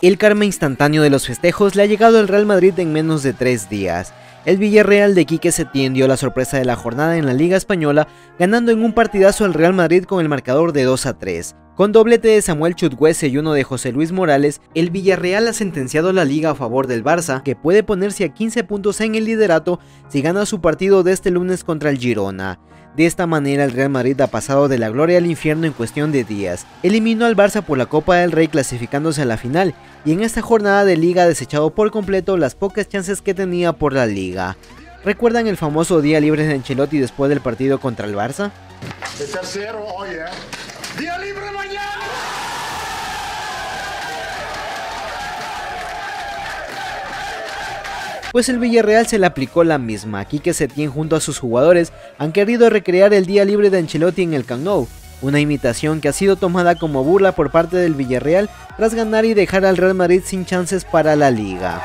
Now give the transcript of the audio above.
El karma instantáneo de los festejos le ha llegado al Real Madrid en menos de tres días. El Villarreal de Quique Setién dio la sorpresa de la jornada en la Liga Española, ganando en un partidazo al Real Madrid con el marcador de 2 a 3. Con doblete de Samuel Chutguese y uno de José Luis Morales, el Villarreal ha sentenciado la liga a favor del Barça, que puede ponerse a 15 puntos en el liderato si gana su partido de este lunes contra el Girona. De esta manera el Real Madrid ha pasado de la gloria al infierno en cuestión de días. Eliminó al Barça por la Copa del Rey clasificándose a la final y en esta jornada de liga ha desechado por completo las pocas chances que tenía por la liga. ¿Recuerdan el famoso día libre de Ancelotti después del partido contra el Barça? tercero, oye. ¡Día libre mañana! pues el Villarreal se le aplicó la misma. Quique Setién junto a sus jugadores han querido recrear el día libre de Ancelotti en el Camp Nou, una imitación que ha sido tomada como burla por parte del Villarreal tras ganar y dejar al Real Madrid sin chances para la liga.